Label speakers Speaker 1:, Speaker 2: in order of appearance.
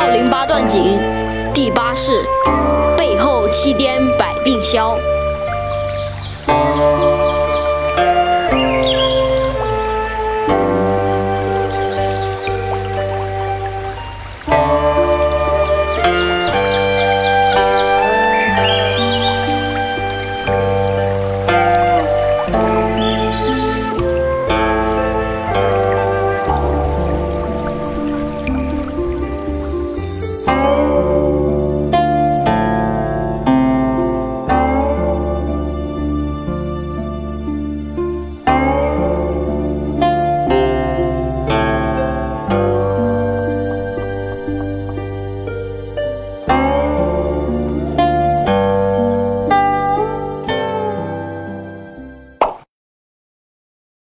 Speaker 1: 少林八段锦第八式背后七颠百病消。